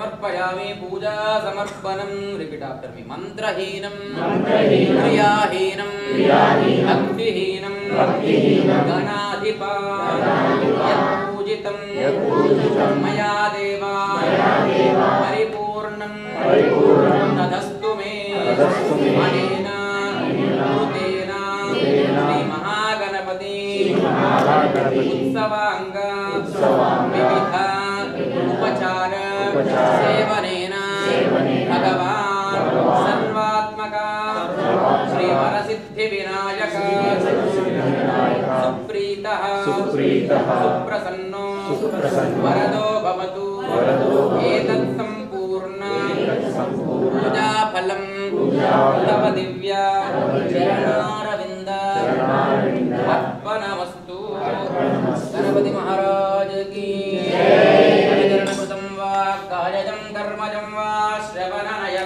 సమర్పయామి పూజా సమర్పణం. Repeat after మీ మంత్రహీనం. క్రియాహీనం. భక్తిహీనం. గణాధిపా. పూజితం మయా దేవా. పరిపూర్ణం. తదస్తు మే. అనేన కృతేన శ్రీ మహాగణపతి ఉత్సవాంగ. వివిధ सेवनेन। भगवान् सर्वात्मका। श्रीवरसिद्धिविनायक। सुप्रीतः। सुप्रसन्नो। वरदो भवतु। एतत् पूजाफलं तव दिव्य।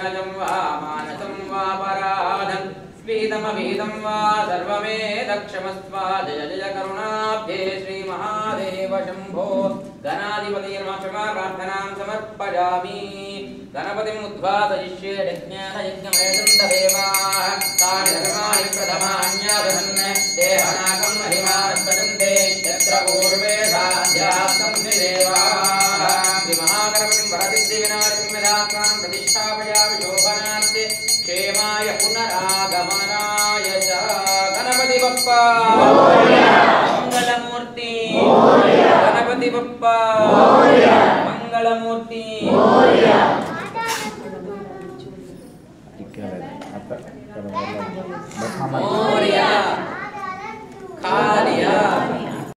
ज्ञानजं वा मानसं वा पराधन्। स्वीदमवीदं वा सर्वमे दक्षमस्त्वा जय जय करुणाब्धे श्रीमहादेव शम्भो गणाधिपतिर्मक्षमा प्रार्थनां समर्पयामि। गणपतिम् उद्घाटयिष्येन्दानि सर्वाणि Kunaraga mana ya Ja Ganapati Bappa Mangalamurti